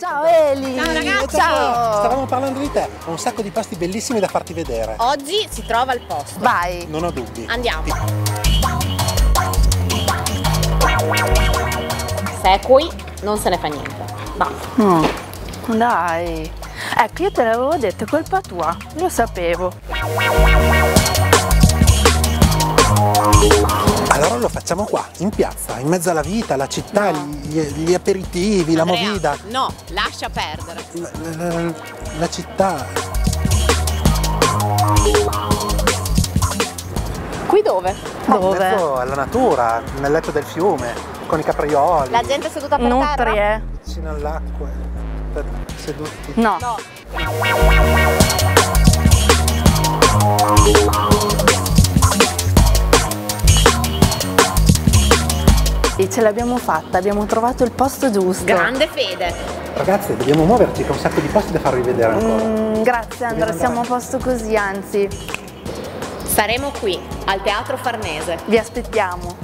Ciao Eli! Ciao ragazzi! Ciao! Stavamo parlando di te, ho un sacco di posti bellissimi da farti vedere. Oggi si trova il posto. Vai! Non ho dubbi. Andiamo. Se è qui, non se ne fa niente. Basta. Mm, dai! Ecco, io te l'avevo detto, è colpa tua, lo sapevo. Lo facciamo qua, in piazza, in mezzo alla vita, la città, No. gli, gli aperitivi, la Andrea, movida. No, lascia perdere. La, la- la città. Qui dove? Dove? mezzo alla natura, nel letto del fiume, con i caprioli, La gente seduta per terra? Nutrie? vicino all'acqua, per- seduti. No. No. E ce l'abbiamo fatta, abbiamo trovato il posto giusto. Grande fede. Ragazzi, dobbiamo muoverci, che ho un sacco di posti da farvi vedere ancora. Mm, grazie Andrea, siamo a posto così, anzi, Saremo qui, al Teatro Farnese. vi aspettiamo.